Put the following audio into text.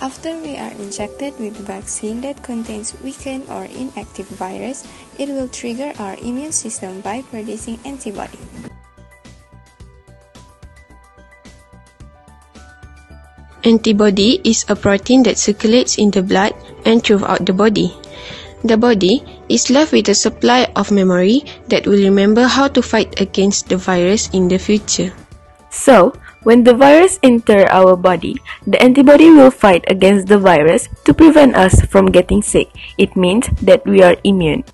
After we are injected with vaccine that contains weakened or inactive virus, it will trigger our immune system by producing antibody. Antibody is a protein that circulates in the blood and throughout the body. The body is left with a supply of memory that will remember how to fight against the virus in the future. So, when the virus enter our body, the antibody will fight against the virus to prevent us from getting sick. It means that we are immune.